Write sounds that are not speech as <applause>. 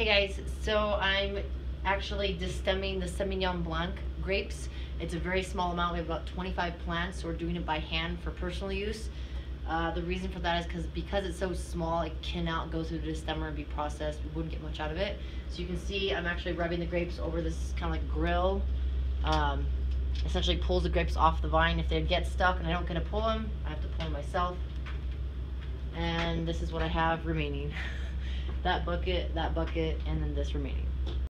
Hey guys, so I'm actually destemming the Semillon Blanc grapes. It's a very small amount. We have about 25 plants, so we're doing it by hand for personal use. Uh, the reason for that is because because it's so small, it cannot go through the destemmer and be processed. We wouldn't get much out of it. So you can see I'm actually rubbing the grapes over this kind of like grill. Um, essentially pulls the grapes off the vine. If they get stuck and I don't get to pull them, I have to pull them myself. And this is what I have remaining. <laughs> that bucket, that bucket, and then this remaining.